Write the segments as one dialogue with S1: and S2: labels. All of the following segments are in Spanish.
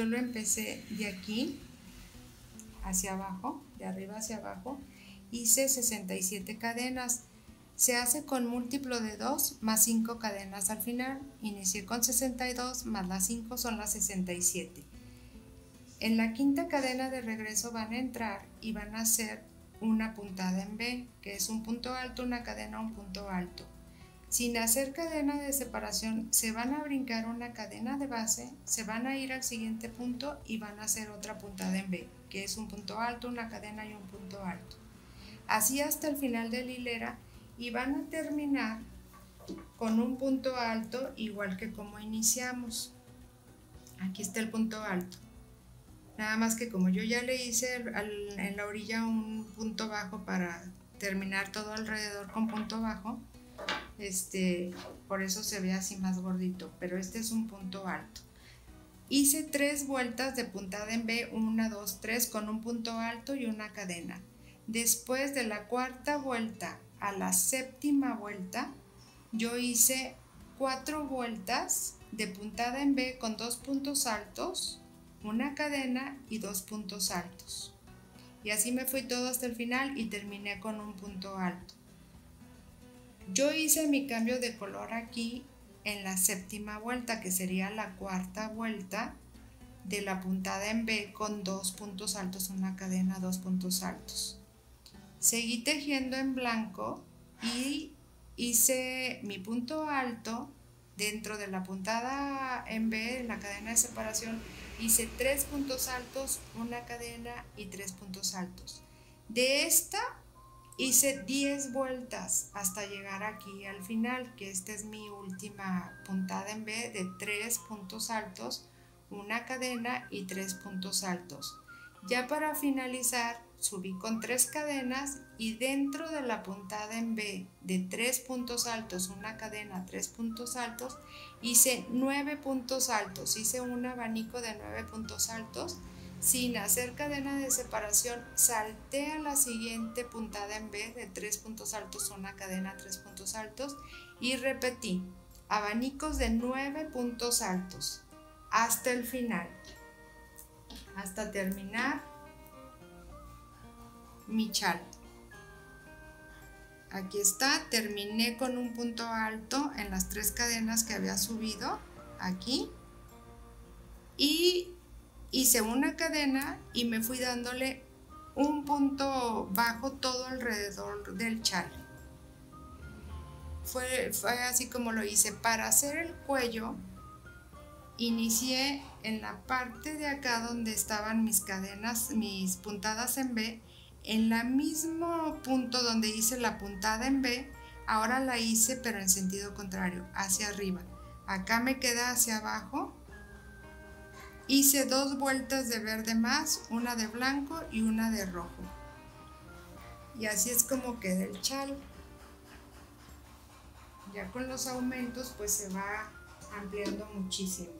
S1: Yo lo empecé de aquí hacia abajo, de arriba hacia abajo, hice 67 cadenas. Se hace con múltiplo de 2 más 5 cadenas al final. Inicié con 62 más las 5 son las 67. En la quinta cadena de regreso van a entrar y van a hacer una puntada en B, que es un punto alto, una cadena, un punto alto. Sin hacer cadena de separación, se van a brincar una cadena de base, se van a ir al siguiente punto y van a hacer otra puntada en B, que es un punto alto, una cadena y un punto alto. Así hasta el final de la hilera y van a terminar con un punto alto igual que como iniciamos. Aquí está el punto alto. Nada más que como yo ya le hice en la orilla un punto bajo para terminar todo alrededor con punto bajo, este, por eso se ve así más gordito, pero este es un punto alto. Hice tres vueltas de puntada en B, una, dos, tres, con un punto alto y una cadena. Después de la cuarta vuelta a la séptima vuelta, yo hice cuatro vueltas de puntada en B con dos puntos altos una cadena y dos puntos altos. Y así me fui todo hasta el final y terminé con un punto alto. Yo hice mi cambio de color aquí en la séptima vuelta, que sería la cuarta vuelta de la puntada en B con dos puntos altos, una cadena, dos puntos altos. Seguí tejiendo en blanco y hice mi punto alto dentro de la puntada en B, en la cadena de separación, hice tres puntos altos, una cadena y tres puntos altos. De esta hice 10 vueltas hasta llegar aquí al final, que esta es mi última puntada en B de tres puntos altos, una cadena y tres puntos altos. Ya para finalizar, subí con tres cadenas y dentro de la puntada en B de tres puntos altos, una cadena, tres puntos altos, hice nueve puntos altos, hice un abanico de nueve puntos altos. Sin hacer cadena de separación, salté a la siguiente puntada en B de tres puntos altos, una cadena, tres puntos altos y repetí abanicos de nueve puntos altos hasta el final, hasta terminar mi chal. Aquí está, terminé con un punto alto en las tres cadenas que había subido, aquí. Y hice una cadena y me fui dándole un punto bajo todo alrededor del chal. Fue, fue así como lo hice. Para hacer el cuello, inicié en la parte de acá donde estaban mis cadenas, mis puntadas en B, en el mismo punto donde hice la puntada en B, ahora la hice pero en sentido contrario, hacia arriba. Acá me queda hacia abajo. Hice dos vueltas de verde más, una de blanco y una de rojo. Y así es como queda el chal. Ya con los aumentos pues se va ampliando muchísimo.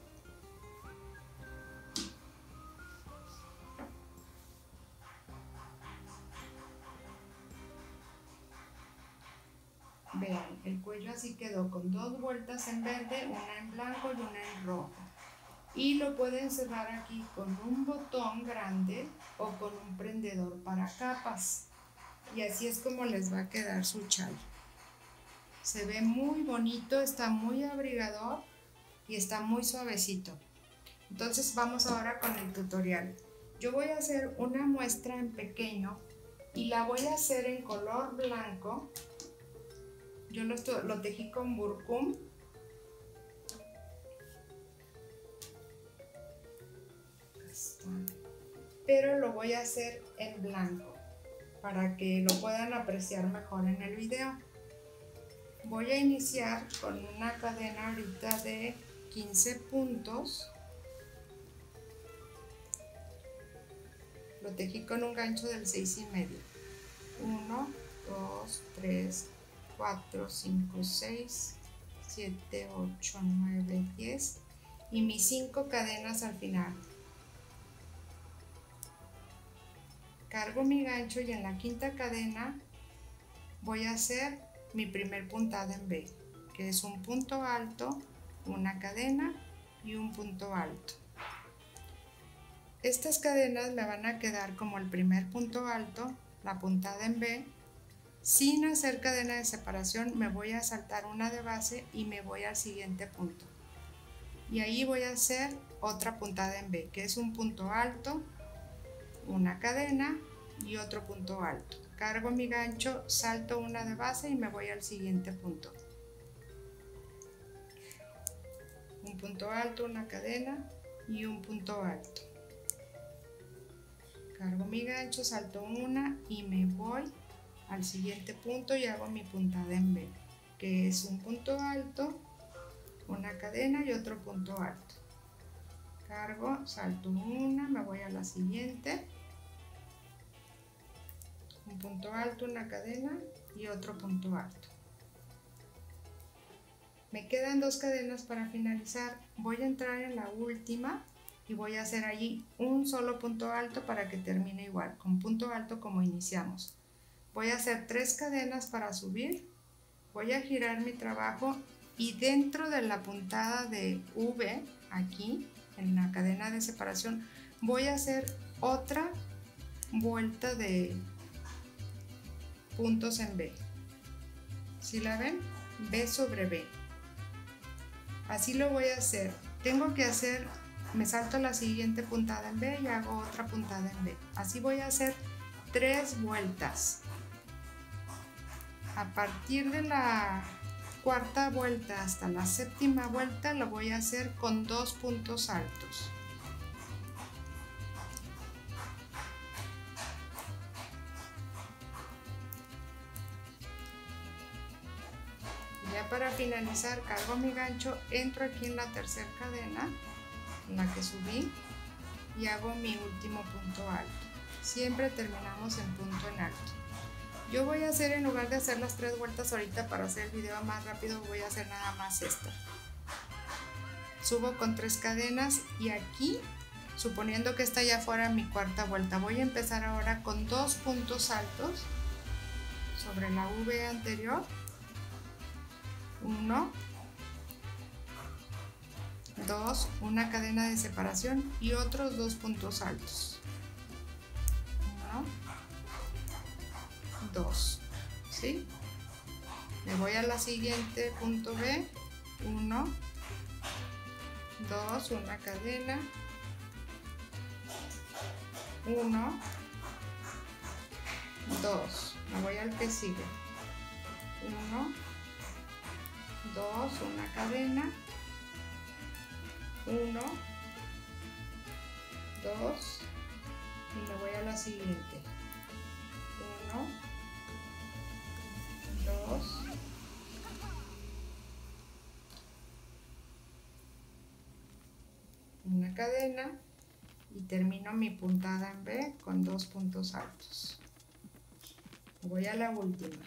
S1: Vean, el cuello así quedó con dos vueltas en verde, una en blanco y una en rojo. Y lo pueden cerrar aquí con un botón grande o con un prendedor para capas. Y así es como les va a quedar su chal. Se ve muy bonito, está muy abrigador y está muy suavecito. Entonces vamos ahora con el tutorial. Yo voy a hacer una muestra en pequeño y la voy a hacer en color blanco yo lo, lo tejí con burcum. Pero lo voy a hacer en blanco para que lo puedan apreciar mejor en el video. Voy a iniciar con una cadena ahorita de 15 puntos. Lo tejí con un gancho del 6 y medio. 1, 2, 3, 4, 5, 6, 7, 8, 9, 10 y mis 5 cadenas al final. Cargo mi gancho y en la quinta cadena voy a hacer mi primer puntada en B, que es un punto alto, una cadena y un punto alto. estas cadenas me van a quedar como el primer punto alto, la puntada en B. Sin hacer cadena de separación me voy a saltar una de base y me voy al siguiente punto. Y ahí voy a hacer otra puntada en B, que es un punto alto, una cadena y otro punto alto. Cargo mi gancho, salto una de base y me voy al siguiente punto. Un punto alto, una cadena y un punto alto cargo mi gancho, salto una y me voy al siguiente punto y hago mi puntada en B, que es un punto alto, una cadena y otro punto alto. Cargo, salto una, me voy a la siguiente, un punto alto, una cadena y otro punto alto. Me quedan dos cadenas para finalizar. Voy a entrar en la última y voy a hacer allí un solo punto alto para que termine igual, con punto alto como iniciamos. Voy a hacer tres cadenas para subir, voy a girar mi trabajo y dentro de la puntada de V, aquí, en la cadena de separación, voy a hacer otra vuelta de puntos en B. Si la ven? B sobre B. Así lo voy a hacer. Tengo que hacer me salto la siguiente puntada en B y hago otra puntada en B. Así voy a hacer tres vueltas. A partir de la cuarta vuelta hasta la séptima vuelta lo voy a hacer con dos puntos altos. Para finalizar cargo mi gancho, entro aquí en la tercera cadena la que subí y hago mi último punto alto. Siempre terminamos en punto en alto. Yo voy a hacer, en lugar de hacer las tres vueltas ahorita para hacer el video más rápido, voy a hacer nada más esta. Subo con tres cadenas y aquí, suponiendo que esta ya fuera mi cuarta vuelta, voy a empezar ahora con dos puntos altos sobre la V anterior. Uno, 2, una cadena de separación y otros dos puntos altos. 1, 2, ¿sí? Me voy a la siguiente punto B, 1, 2, una cadena, 1, 2, me voy al que sigue, 1, 2, una cadena, 1, 2 y me voy a la siguiente. 1, 2, una cadena. Y termino mi puntada en B con dos puntos altos. Voy a la última.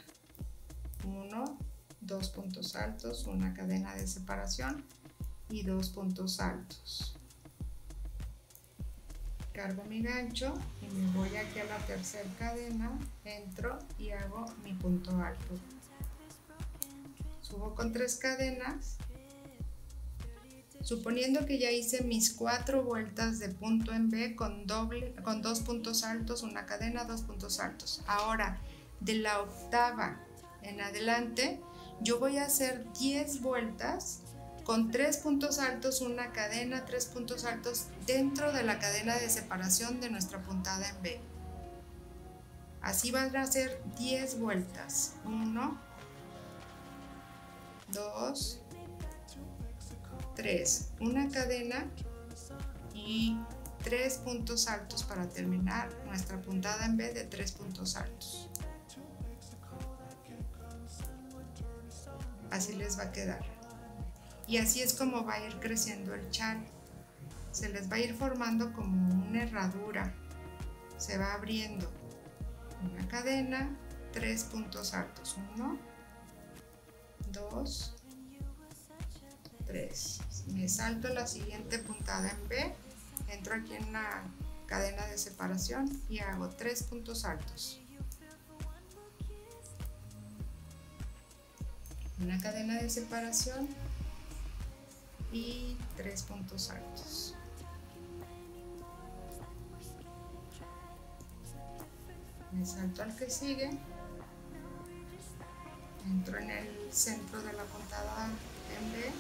S1: 1, 2 puntos altos, una cadena de separación y dos puntos altos. Cargo mi gancho y me voy aquí a la tercera cadena, entro y hago mi punto alto. Subo con tres cadenas. Suponiendo que ya hice mis cuatro vueltas de punto en B con, doble, con dos puntos altos, una cadena, dos puntos altos. Ahora, de la octava en adelante, yo voy a hacer 10 vueltas con tres puntos altos, una cadena, tres puntos altos dentro de la cadena de separación de nuestra puntada en B. Así van a ser 10 vueltas. 1, 2, 3. Una cadena y tres puntos altos para terminar nuestra puntada en B de tres puntos altos. Así les va a quedar. Y así es como va a ir creciendo el chal. Se les va a ir formando como una herradura. Se va abriendo. Una cadena, tres puntos altos. Uno, dos, tres. Me salto la siguiente puntada en B. Entro aquí en la cadena de separación y hago tres puntos altos. una cadena de separación y tres puntos altos. Me salto al que sigue, entro en el centro de la puntada en B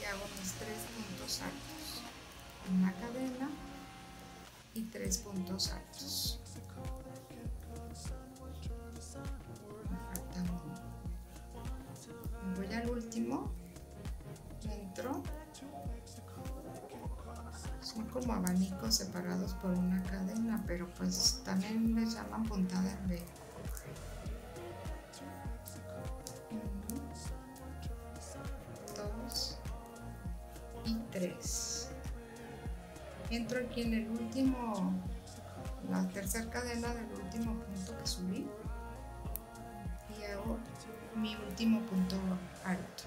S1: y hago mis tres puntos altos, una cadena y tres puntos altos. Como abanicos separados por una cadena pero pues también les llaman puntada en B Entro aquí en el último, la tercera cadena del último punto que subí. Y hago mi último punto alto.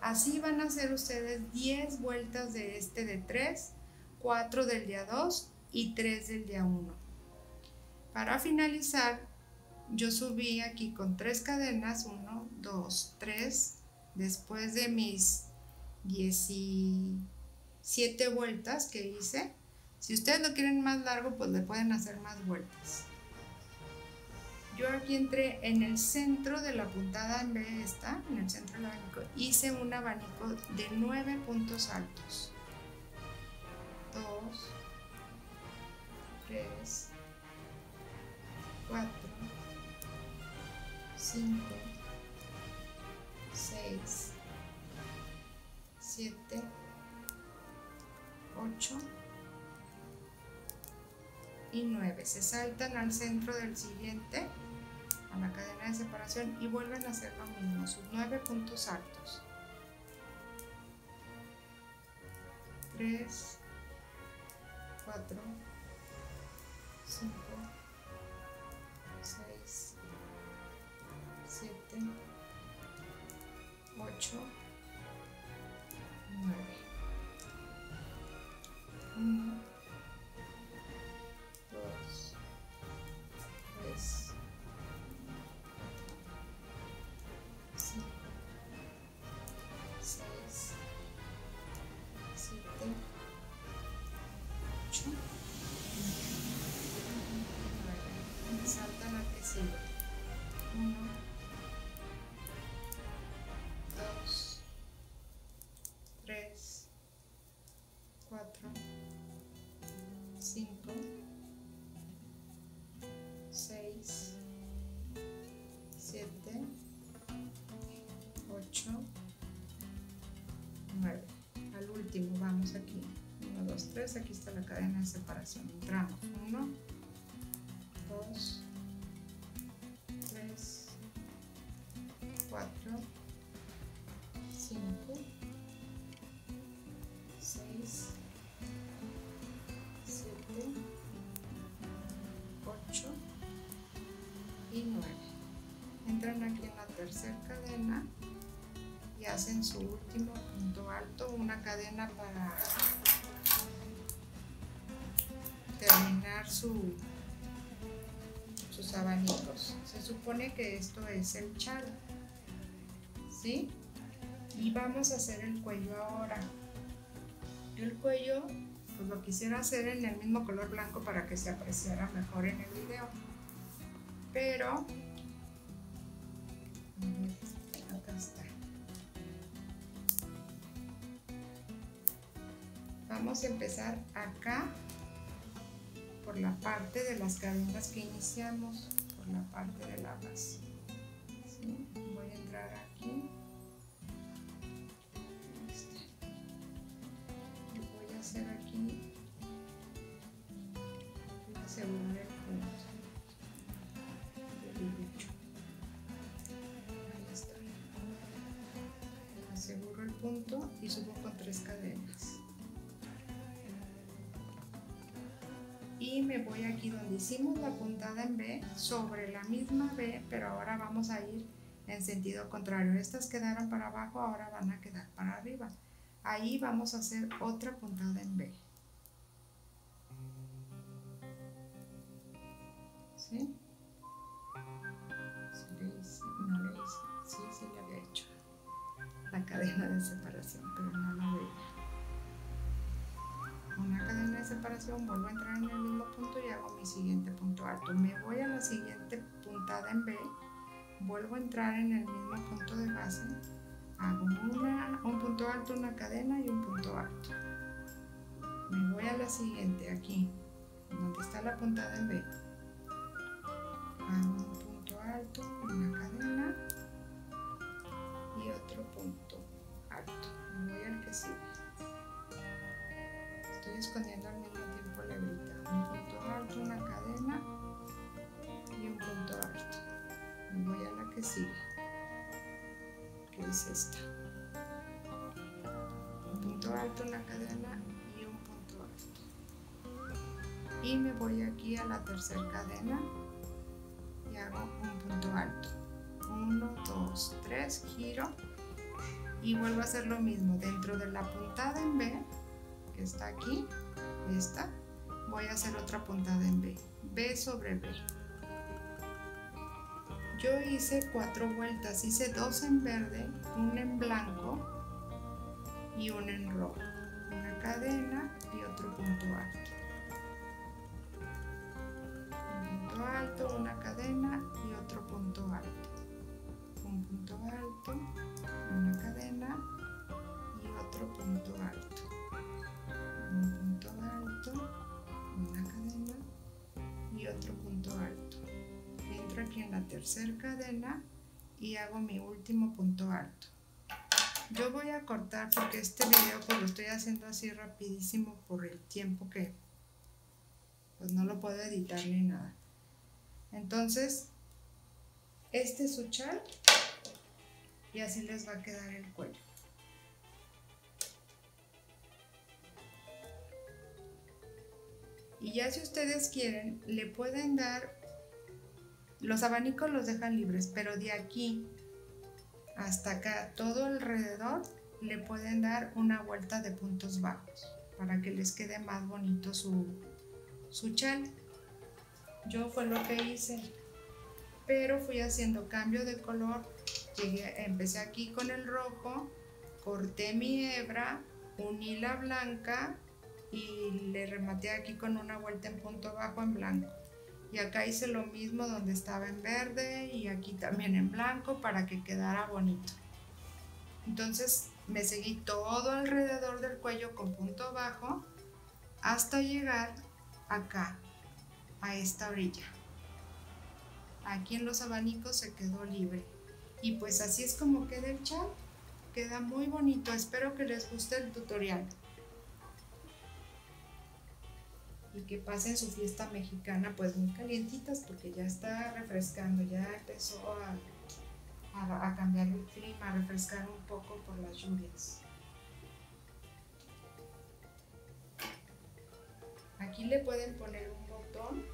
S1: Así van a hacer ustedes 10 vueltas de este de 3, 4 del día 2 y 3 del día 1. Para finalizar, yo subí aquí con 3 cadenas, 1, 2, 3, después de mis 10 y siete vueltas que hice. Si ustedes lo quieren más largo, pues le pueden hacer más vueltas. Yo aquí entré en el centro de la puntada en B esta, en el centro del abanico, hice un abanico de nueve puntos altos. Dos, tres, cuatro, cinco, seis, siete, 8 y 9. Se saltan al centro del siguiente, a la cadena de separación y vuelven a hacer lo mismo, sus 9 puntos altos. 3, 4, 5, 6, 7, 8, vamos aquí. 1, 2, 3. Aquí está la cadena de separación. Entramos. 1, 2, 3, 4, 5, 6, 8 y 9 entran aquí en la tercera cadena y hacen su último punto alto una cadena para terminar su, sus abanicos. Se supone que esto es el chal ¿sí? y vamos a hacer el cuello ahora. El cuello pues lo quisiera hacer en el mismo color blanco para que se apreciara mejor en el video. Pero acá está vamos a empezar acá por la parte de las cadenas que iniciamos por la parte de la base. Voy a entrar aquí. Punto y subo con tres cadenas y me voy aquí donde hicimos la puntada en B sobre la misma B pero ahora vamos a ir en sentido contrario. Estas quedaron para abajo ahora van a quedar para arriba. Ahí vamos a hacer otra puntada en B. ¿Sí? Vuelvo a entrar en el mismo punto y hago mi siguiente punto alto. Me voy a la siguiente puntada en B, vuelvo a entrar en el mismo punto de base, hago una, un punto alto, una cadena y un punto alto. Me voy a la siguiente, aquí, donde está la puntada en B. Hago un punto alto, una cadena y otro punto alto. Me voy al que sigue estoy escondiendo al mismo tiempo la brita. Un punto alto, una cadena y un punto alto. Me voy a la que sigue, que es esta. Un punto alto, una cadena y un punto alto. Y me voy aquí a la tercera cadena y hago un punto alto. Uno, dos, tres, giro y vuelvo a hacer lo mismo dentro de la puntada en B está aquí, esta, voy a hacer otra puntada en B, B sobre B. Yo hice cuatro vueltas, hice dos en verde, una en blanco y una en rojo. Una cadena y otro punto alto. Un punto alto, una cadena y otro punto alto. Un punto alto, una cadena y otro punto alto una cadena y otro punto alto. Entro aquí en la tercera cadena y hago mi último punto alto. Yo voy a cortar porque este video pues lo estoy haciendo así rapidísimo por el tiempo que pues no lo puedo editar ni nada. Entonces, este es su chal y así les va a quedar el cuello. Y ya si ustedes quieren, le pueden dar, los abanicos los dejan libres, pero de aquí hasta acá, todo alrededor, le pueden dar una vuelta de puntos bajos para que les quede más bonito su, su chal. Yo fue lo que hice, pero fui haciendo cambio de color. Llegué, empecé aquí con el rojo, corté mi hebra, uní la blanca y le rematé aquí con una vuelta en punto bajo en blanco. Y acá hice lo mismo donde estaba en verde y aquí también en blanco para que quedara bonito. Entonces me seguí todo alrededor del cuello con punto bajo hasta llegar acá, a esta orilla. Aquí en los abanicos se quedó libre. Y pues así es como queda el chat. Queda muy bonito. Espero que les guste el tutorial. Que pasen su fiesta mexicana pues muy calientitas porque ya está refrescando, ya empezó a, a, cambiar el clima, a refrescar un poco por las lluvias. Aquí le pueden poner un botón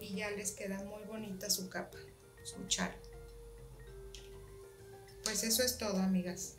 S1: y ya les queda muy bonita su capa, su chal. Pues eso es todo, amigas.